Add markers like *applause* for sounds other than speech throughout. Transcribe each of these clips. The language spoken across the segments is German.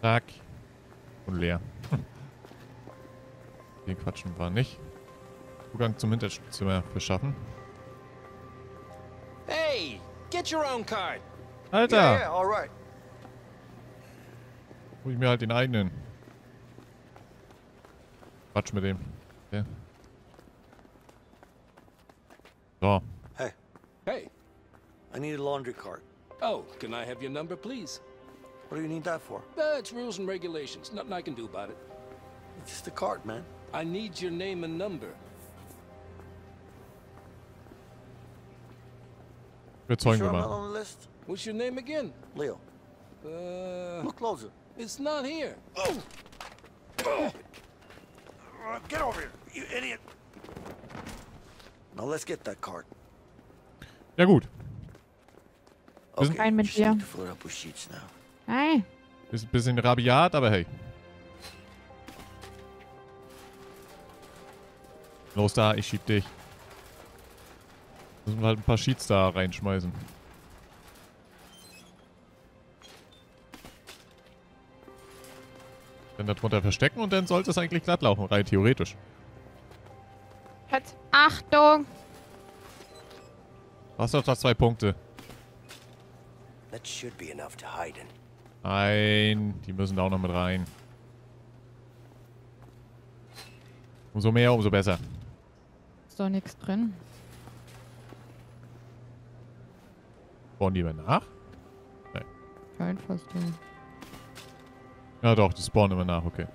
Zack. Und leer. *laughs* Den quatschen wir nicht. Zugang zum Hinterzimmer verschaffen. Hey, get your own card. Alter! Yeah, yeah, all right. Hol ich mir halt den eigenen. Quatsch mit dem. Okay. So. Hey, Hey. I need a laundry cart. Oh, can I have your number, please? What do you need that for? Uh, it's rules and regulations. Nothing I can do about it. It's just a cart, man. I need your name and number. You Überzeugen sure wir I'm not on the list? What's your name again? Leo, Uh, look closer. it's not here. Uh, get over here, you idiot. Now let's get that cart. Ja gut. Okay, Rein mit just need dir. to fill it sheets now. Hi. Ist ein bisschen rabiat, aber hey. Los da, ich schieb dich. Müssen wir halt ein paar Sheets da reinschmeißen. Dann darunter verstecken und dann sollte es eigentlich glatt laufen, rein theoretisch. Schatz, Achtung. Du hast doch da zwei Punkte. That should be enough to hide in. Nein, die müssen da auch noch mit rein. Umso mehr, umso besser. Ist doch nichts drin. Bauen die mal nach? Scheint fast so. Ja doch, die spawnen immer nach, okay.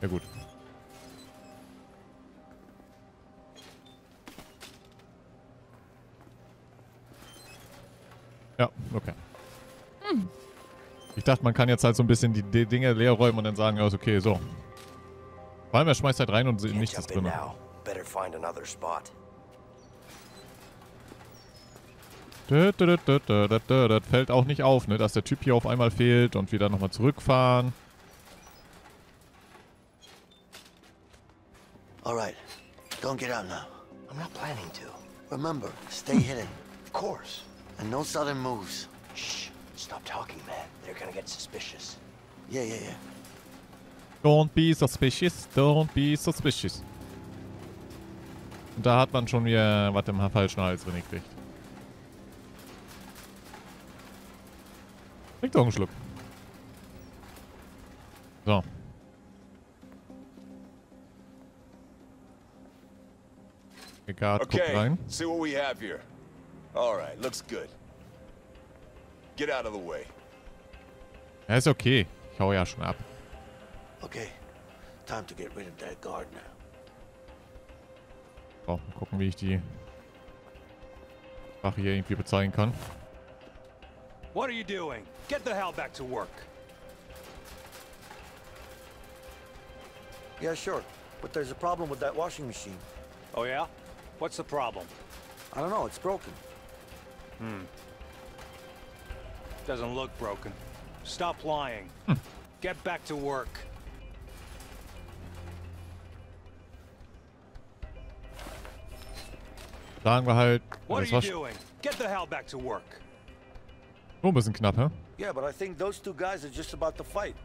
Ja gut. Ja, okay. Ich dachte, man kann jetzt halt so ein bisschen die, die Dinge leer räumen und dann sagen, ja, ist okay, so. Vor allem, er schmeißt halt rein und nichts ist drin. Das fällt auch nicht auf, ne, dass der Typ hier auf einmal fehlt und wieder nochmal zurückfahren. All right, don't get out now. I'm not planning to. Remember, stay hidden. Of course. And no sudden moves. Shh. Stop talking, man. They're gonna get suspicious. Yeah, yeah, yeah. Don't be suspicious, don't be suspicious. Und da hat man schon wieder was im falschen Hals drin gekriegt. Trink doch einen Schluck. So. Egal, Okay, rein. see what we have here. All right, looks good. Get out of the way. Ja, ist okay. Ich hau ja schon ab. Okay, time to get rid of that guard now. So, mal gucken, wie ich die Sache hier irgendwie bezeichnen kann. What are you doing? Get the hell back to work. Yeah, sure. But there's a problem with that washing machine. Oh yeah? What's the problem? I don't know, it's broken. Hmm. Doesn't look broken. Stop lying. Get back to work. Sagen wir halt, What are you doing? Get the hell back to work. Oh, ein bisschen knapp, hä? Yeah, but I think those two guys are just about to fight.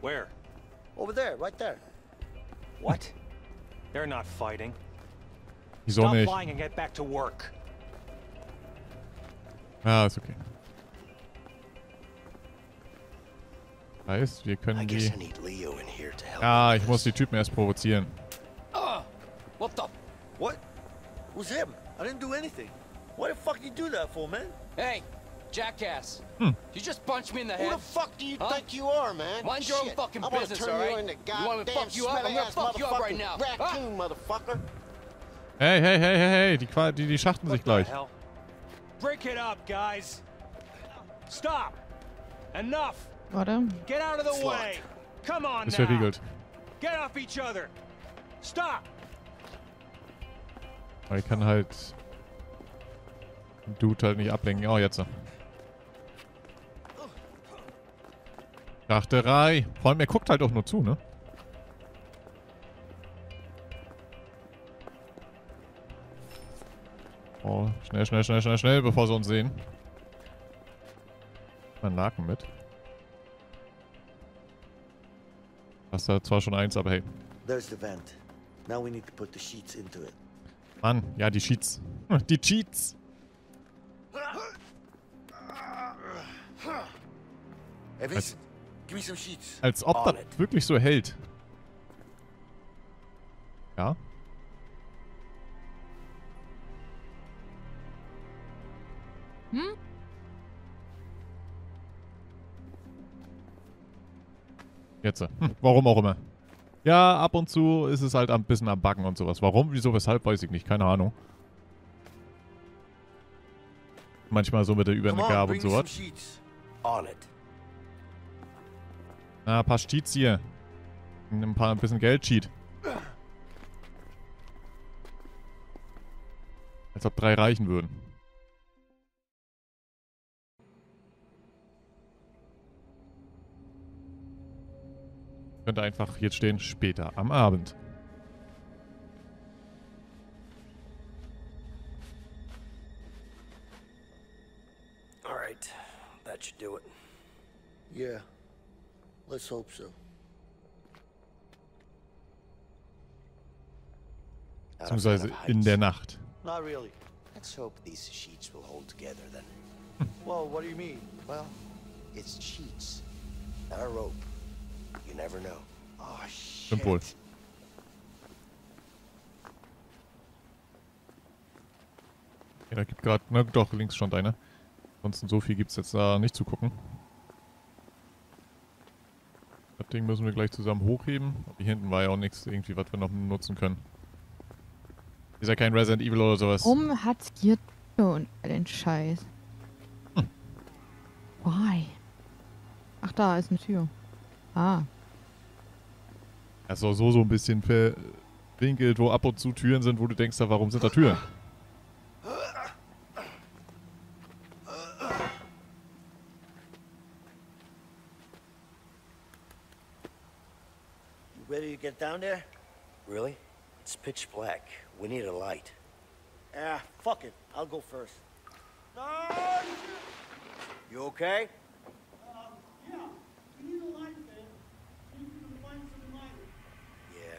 Where? Over there, right there. What? They're not fighting. Wieso Stop nicht? lying and get back to work. Ja, ist okay. Heißt, wir I können guess die... I need Leo in here to help. Ja, me ich muss die Typen erst provozieren. What the? What? Who's him? I didn't do anything. Why the fuck you do that for, man? Hey, jackass. Hmm. You just punched me in the Who head. the fuck do you Huh? think you are, man? Mind your own Shit, fucking I wanna business, all right? You, You want me to fuck you up? I'm gonna fuck you up right now. Raccoon, motherfucker. Hey, hey, hey, hey, hey, die, die, die schachten sich What gleich. hell? Break it up, guys. Stop. Enough. Warte. Get out of the It's way. locked. Come on Ist verriegelt. Get off each other. Stop. Aber ich kann halt... Dude halt nicht ablenken. Oh, jetzt. Schachterei. Vor allem, er guckt halt auch nur zu, ne? Oh, schnell, schnell, schnell, schnell, schnell, bevor sie uns sehen. Mal einen Laken mit. Hast da zwar schon eins, aber hey. There's the vent. Now we need to put the sheets into it. Mann, ja, die Cheats. Hm, *laughs* Die Cheats. Hey, Vincent, give me some sheets. Als ob das wirklich so hält. Ja? Hm? Jetzt. Hm, warum auch immer. Ja, ab und zu ist es halt ein bisschen am Backen und sowas. Warum, wieso, weshalb, weiß ich nicht. Keine Ahnung. Manchmal so mit der on, Übergabe und sowas. Na, ein paar Cheats hier. Ein paar, ein bisschen Geld Cheat. Als ob drei reichen würden. Könnte einfach jetzt stehen, später am Abend. All right. That should do it. Yeah. Let's hope so. Beziehungsweise in der Nacht. Not really. Let's hope these sheets will hold together then. Well, what do you mean? Well, it's sheets, not a rope. Never know. Oh, shit. Wohl. Ja, da gibt gerade, na doch, links stand einer. Ansonsten so viel gibt es jetzt da nicht zu gucken. Das Ding müssen wir gleich zusammen hochheben. Hier hinten war ja auch nichts irgendwie, was wir noch nutzen können. Ist ja kein Resident Evil oder sowas. Warum hat's hier und den Scheiß? Why? Ach, da ist eine Tür. Ah. Das ist auch so, so ein bisschen verwinkelt, wo ab und zu Türen sind, wo du denkst, ja, warum sind da Türen? You ready to get down there? Really? It's pitch black. We need a light. Ah, fuck it. I'll go first. You okay?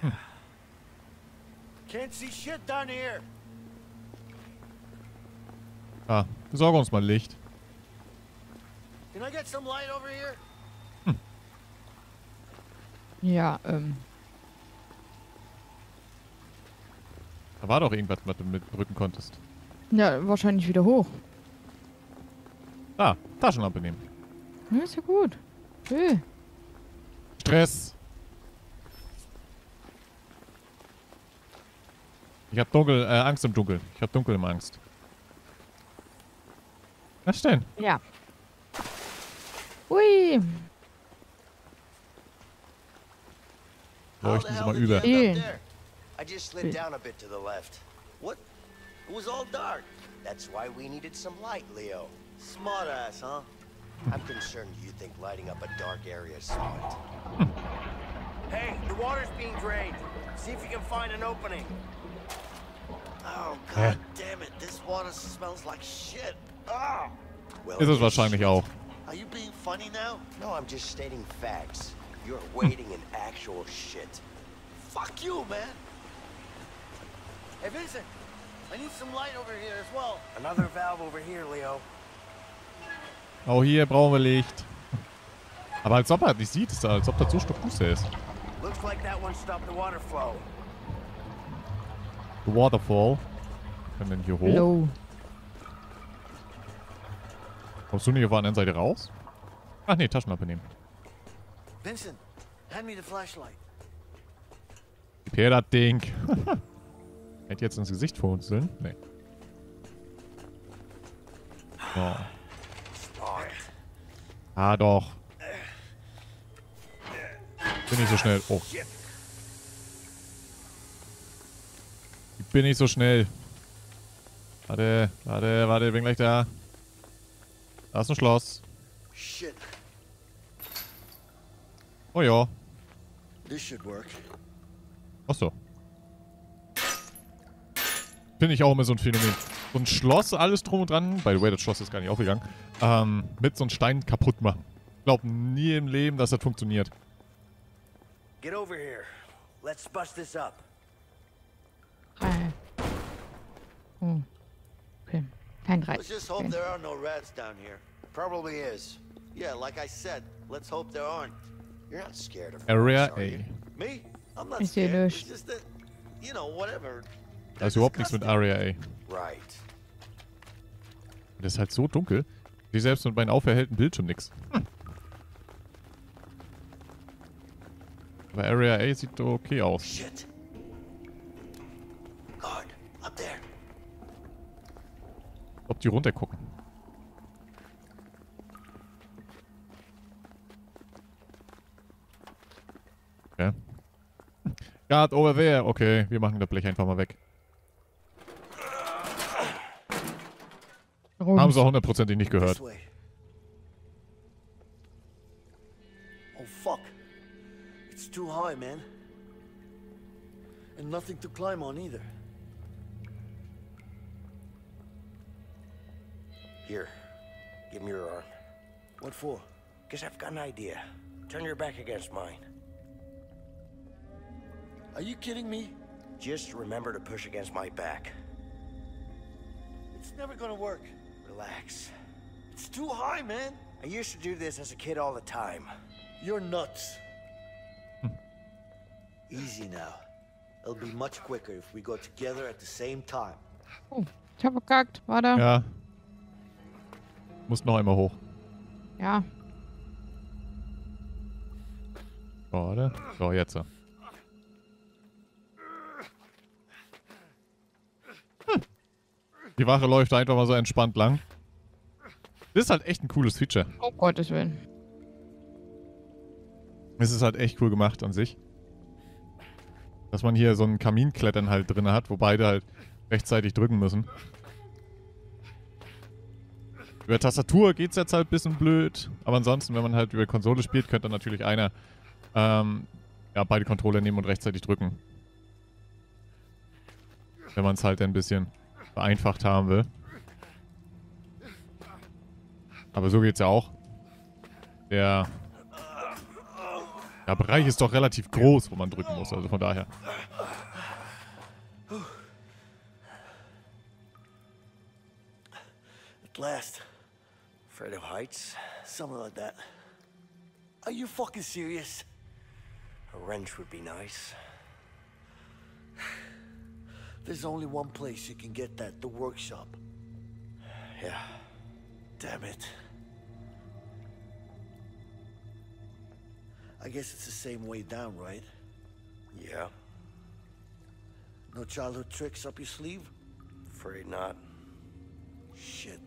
Yeah. Can't see shit down here. Ah, besorge uns mal Licht. Can I get some light over here? Ja, ähm. Da war doch irgendwas, was du mitrücken konntest. Ja, wahrscheinlich wieder hoch. Ah, Taschenlampe nehmen. Ja, ist ja gut. Schön. Stress. Ich hab dunkel, äh, Angst im Dunkeln. Ich hab dunkel im Angst. Was denn? Ja. Ui. Leuchten Sie mal über. I just slid down a bit to the left. What? It was all dark. That's why we needed some light, Leo. Smart ass, huh? I'm concerned you think lighting up a dark area is smart. Hey, the water's being drained. See if you can find an opening. Well, Ist es wahrscheinlich auch. Are you being funny now? No, I'm just stating facts. You're wading in actual shit. Fuck you, man. Hey, Vincent. I need some light over here as well. Another valve over here, Leo. Auch hier brauchen wir Licht. Aber als ob er nicht sieht, ist, als ob das so stockduster ist. Looks like that one stopped the water flow. The Waterfall. Können denn hier hoch? Low. Kommst du nicht auf der anderen Seite raus? Ach nee, Taschenlampe nehmen. Vincent, hand me the flashlight. Her das Ding. *laughs* Hätte jetzt ins Gesicht verhunzeln? Nee. So. Ah, doch. Bin nicht so schnell. Oh. Bin nicht so schnell. Warte, warte, warte, bin gleich da. Da ist ein Schloss. Shit. Oh ja. This should work. Ach so. Finde ich auch immer so ein Phänomen. So ein Schloss, alles drum und dran. By the way, das Schloss ist gar nicht aufgegangen. Ähm, mit so einem Stein kaputt machen. Ich glaube nie im Leben, dass das funktioniert. Get over here. Let's bust this up. Drei. Oh. Okay. Kein drei. Let's just hope there are no rats down here. Probably is. Yeah, like I said, let's hope there aren't. You're not scared of Area you? A. Me? I'm not Ich sehe scared. It's nichts. just that, you know, whatever. Da ist überhaupt nichts mit Area A. Right. Das ist halt so dunkel. Ich selbst mit meinem auferhellten Bildschirm nix. Hm. Aber Area A sieht okay aus. Shit. Guard, up there. Ob die runtergucken. Okay. Guard over there. Okay, wir machen das Blech einfach mal weg. Rums. Haben sie hundertprozentig nicht gehört. Oh fuck. It's too high, man. And nothing to climb on either. Here. Give me your arm. What for? Guess I've got an idea. Turn your back against mine. Are you kidding me? Just remember to push against my back. It's never gonna work. Relax. It's too high, man. I used to do this as a kid all the time. You're nuts. *laughs* Easy now. It'll be much quicker if we go together at the same time. Oh, ich hab verkackt. Warte. Ja. Muss noch einmal hoch. Ja. Warte. So, jetzt. Hm. Die Wache läuft einfach mal so entspannt lang. Das ist halt echt ein cooles Feature. Oh Gottes Willen. Es ist halt echt cool gemacht an sich. Dass man hier so einen Kaminklettern halt drin hat, wo beide halt rechtzeitig drücken müssen. Über Tastatur geht's jetzt halt ein bisschen blöd. Aber ansonsten, wenn man halt über Konsole spielt, könnte dann natürlich einer ähm, ja, beide Controller nehmen und rechtzeitig drücken. Wenn man es halt ein bisschen vereinfacht haben will. Aber so geht's ja auch. Der der Bereich ist doch relativ groß, wo man drücken muss, also von daher. At last. Afraid of heights? Something like that. Are you fucking serious? A wrench would be nice. There's only one place you can get that, the workshop. Yeah. Damn it. I guess it's the same way down, right? Yeah. No childhood tricks up your sleeve? Afraid not. Shit.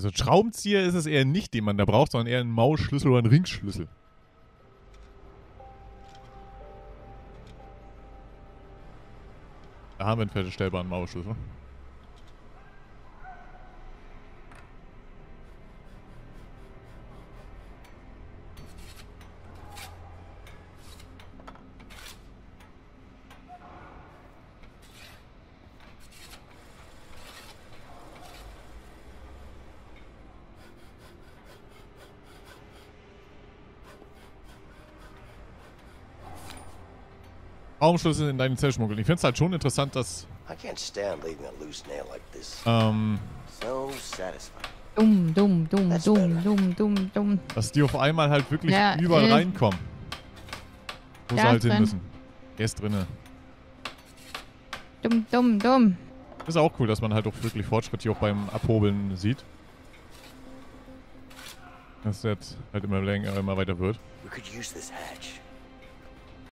Also ein Schraubenzieher ist es eher nicht, den man da braucht, sondern eher ein Mausschlüssel oder ein Ringschlüssel. Da haben wir einen fertigstellbaren Mausschlüssel. Raumschlüssel in deine Zelle schmuggeln. Ich finde es halt schon interessant, dass I can't stand leaving a loose nail like this. ähm, So satisfying. Dumm, dumm, dumm, dumm, dumm, dumm, dumm. dass die auf einmal halt wirklich Ja, überall äh, reinkommen. Wo sie halt ist hin drin. müssen. Er ist drinne. Dumm, dumm, dumm. Ist auch cool, dass man halt auch wirklich Fortschritt hier auch beim Abhobeln sieht. Dass es jetzt halt immer länger, immer weiter wird. We could use this hatch.